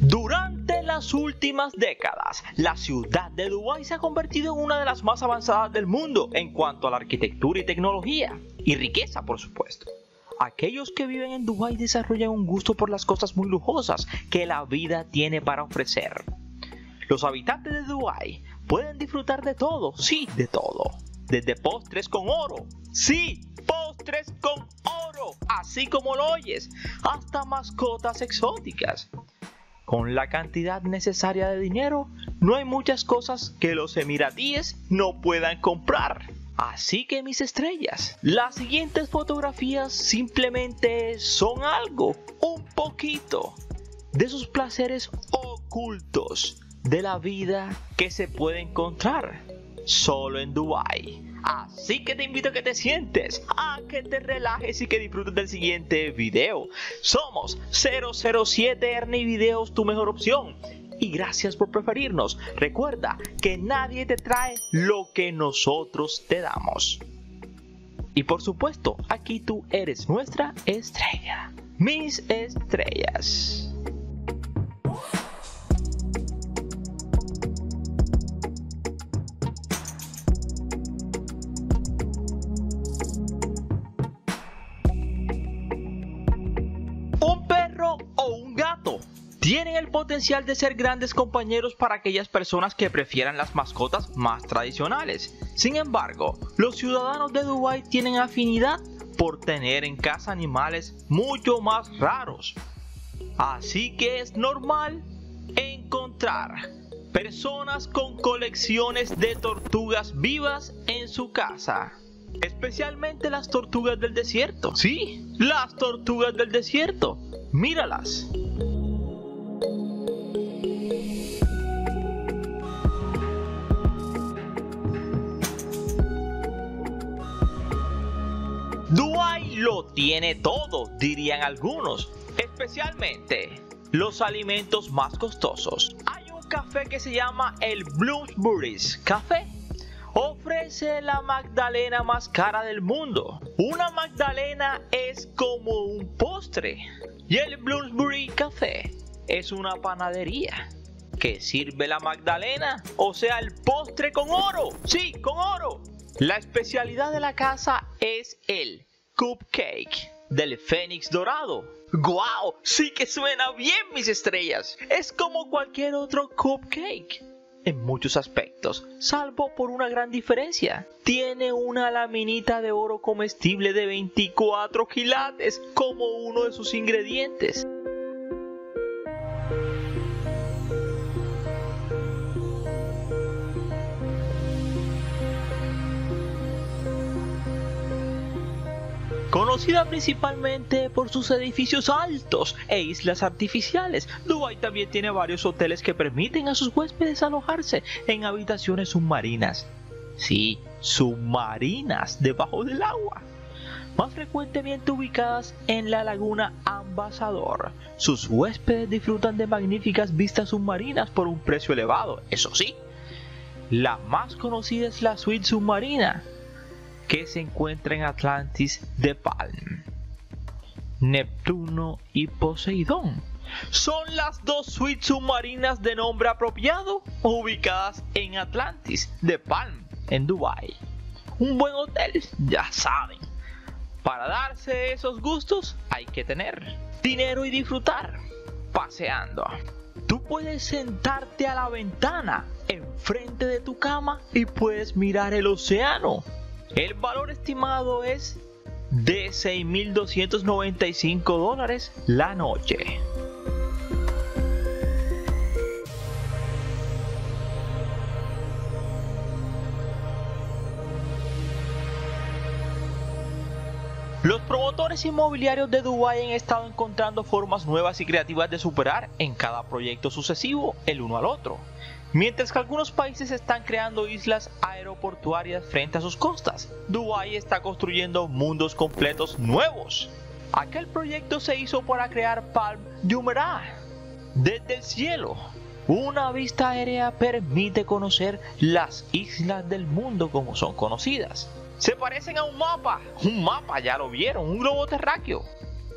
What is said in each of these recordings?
Durante las últimas décadas, la ciudad de Dubái se ha convertido en una de las más avanzadas del mundo en cuanto a la arquitectura y tecnología, y riqueza por supuesto. Aquellos que viven en Dubái desarrollan un gusto por las cosas muy lujosas que la vida tiene para ofrecer. Los habitantes de Dubái pueden disfrutar de todo, sí, de todo. Desde postres con oro, sí, con oro, así como lo oyes, hasta mascotas exóticas. Con la cantidad necesaria de dinero, no hay muchas cosas que los emiratíes no puedan comprar. Así que mis estrellas, las siguientes fotografías simplemente son algo, un poquito, de sus placeres ocultos de la vida que se puede encontrar solo en Dubai. Así que te invito a que te sientes, a que te relajes y que disfrutes del siguiente video. Somos 007 Ernie Videos, tu mejor opción. Y gracias por preferirnos. Recuerda que nadie te trae lo que nosotros te damos. Y por supuesto, aquí tú eres nuestra estrella. Mis estrellas. Tienen el potencial de ser grandes compañeros para aquellas personas que prefieran las mascotas más tradicionales. Sin embargo, los ciudadanos de Dubái tienen afinidad por tener en casa animales mucho más raros. Así que es normal encontrar personas con colecciones de tortugas vivas en su casa. Especialmente las tortugas del desierto. Sí, las tortugas del desierto. Míralas. Tiene todo, dirían algunos, especialmente los alimentos más costosos. Hay un café que se llama el Bloomsbury's Café. Ofrece la magdalena más cara del mundo. Una magdalena es como un postre. Y el Bloomsbury Café es una panadería que sirve la magdalena, o sea, el postre con oro. Sí, con oro. La especialidad de la casa es el cupcake del fénix dorado. ¡Guau! Sí que suena bien, mis estrellas. Es como cualquier otro cupcake. En muchos aspectos, salvo por una gran diferencia. Tiene una laminita de oro comestible de 24 quilates como uno de sus ingredientes. Conocida principalmente por sus edificios altos e islas artificiales, Dubai también tiene varios hoteles que permiten a sus huéspedes alojarse en habitaciones submarinas. Sí, submarinas debajo del agua. Más frecuentemente ubicadas en la laguna Ambassador, sus huéspedes disfrutan de magníficas vistas submarinas por un precio elevado, eso sí. La más conocida es la suite submarina, que se encuentra en Atlantis de Palm. Neptuno y Poseidón son las dos suites submarinas de nombre apropiado ubicadas en Atlantis de Palm, en Dubai. Un buen hotel, ya saben. Para darse esos gustos hay que tener dinero y disfrutar paseando. Tú puedes sentarte a la ventana enfrente de tu cama y puedes mirar el océano el valor estimado es de 6.295 dólares la noche. Los promotores inmobiliarios de Dubái han estado encontrando formas nuevas y creativas de superar en cada proyecto sucesivo el uno al otro. Mientras que algunos países están creando islas aeroportuarias frente a sus costas, Dubái está construyendo mundos completos nuevos. Aquel proyecto se hizo para crear Palm Jumeirah desde el cielo. Una vista aérea permite conocer las islas del mundo como son conocidas. Se parecen a un mapa, un mapa, ya lo vieron, un globo terráqueo.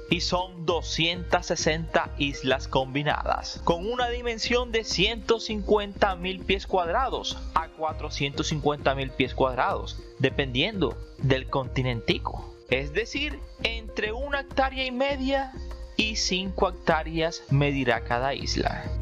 Y son 260 islas combinadas, con una dimensión de 150 mil pies cuadrados a 450 mil pies cuadrados, dependiendo del continentico. Es decir, entre una hectárea y media y 5 hectáreas medirá cada isla.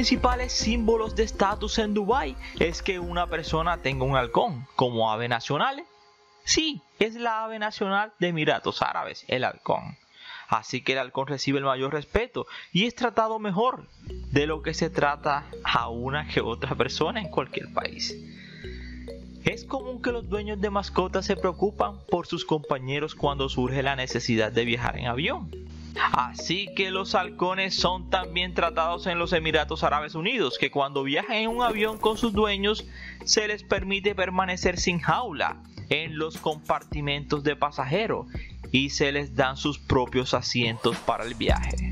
Principales símbolos de estatus en Dubái es que una persona tenga un halcón como ave nacional. Sí, es la ave nacional de Emiratos Árabes, el halcón. Así que el halcón recibe el mayor respeto y es tratado mejor de lo que se trata a una que otra persona en cualquier país. Es común que los dueños de mascotas se preocupan por sus compañeros cuando surge la necesidad de viajar en avión. Así que los halcones son también tratados en los Emiratos Árabes Unidos, que cuando viajan en un avión con sus dueños se les permite permanecer sin jaula en los compartimentos de pasajero y se les dan sus propios asientos para el viaje.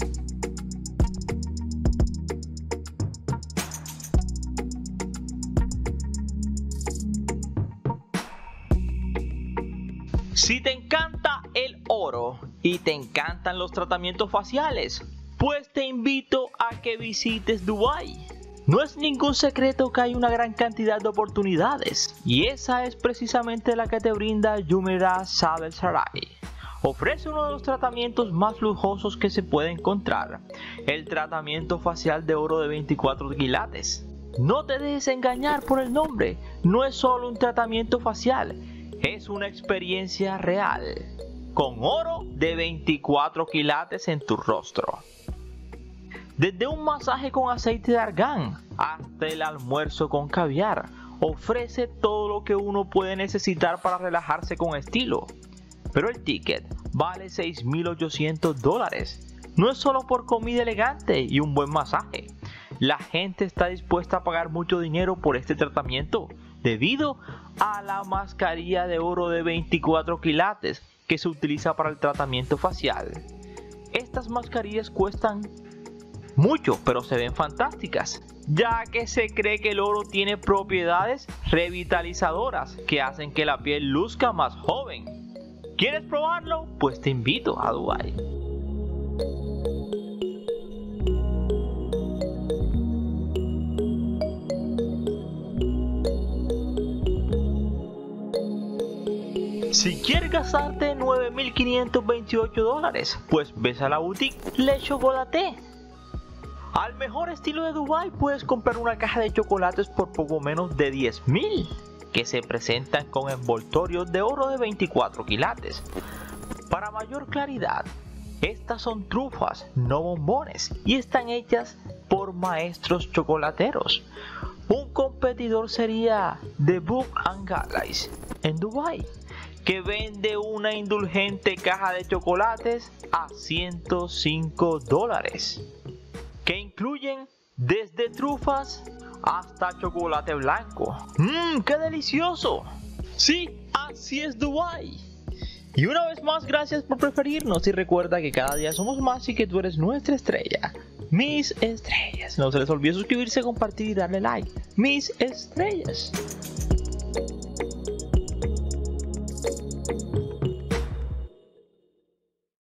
Si te encanta el oro y te encantan los tratamientos faciales, pues te invito a que visites Dubai. No es ningún secreto que hay una gran cantidad de oportunidades y esa es precisamente la que te brinda Jumeirah Sabel Sarai ofrece uno de los tratamientos más lujosos que se puede encontrar, el tratamiento facial de oro de 24 quilates. No te dejes engañar por el nombre, no es solo un tratamiento facial, es una experiencia real, con oro de 24 quilates en tu rostro. Desde un masaje con aceite de argán hasta el almuerzo con caviar, ofrece todo lo que uno puede necesitar para relajarse con estilo pero el ticket vale 6.800 dólares. No es solo por comida elegante y un buen masaje. La gente está dispuesta a pagar mucho dinero por este tratamiento debido a la mascarilla de oro de 24 quilates que se utiliza para el tratamiento facial. Estas mascarillas cuestan mucho, pero se ven fantásticas, ya que se cree que el oro tiene propiedades revitalizadoras que hacen que la piel luzca más joven ¿Quieres probarlo? Pues te invito a Dubai. Si quieres gastarte 9.528 dólares, pues ves a la boutique Le Chocolate. Al mejor estilo de Dubai puedes comprar una caja de chocolates por poco menos de 10.000 que se presentan con envoltorios de oro de 24 quilates. Para mayor claridad, estas son trufas, no bombones, y están hechas por maestros chocolateros. Un competidor sería The Book and Galaxy en Dubai, que vende una indulgente caja de chocolates a 105 dólares, que incluyen desde trufas hasta chocolate blanco. ¡Mmm, qué delicioso! Sí, así es Dubai. Y una vez más, gracias por preferirnos y recuerda que cada día somos más y que tú eres nuestra estrella. Mis estrellas. No se les olvide suscribirse, compartir y darle like. Mis estrellas.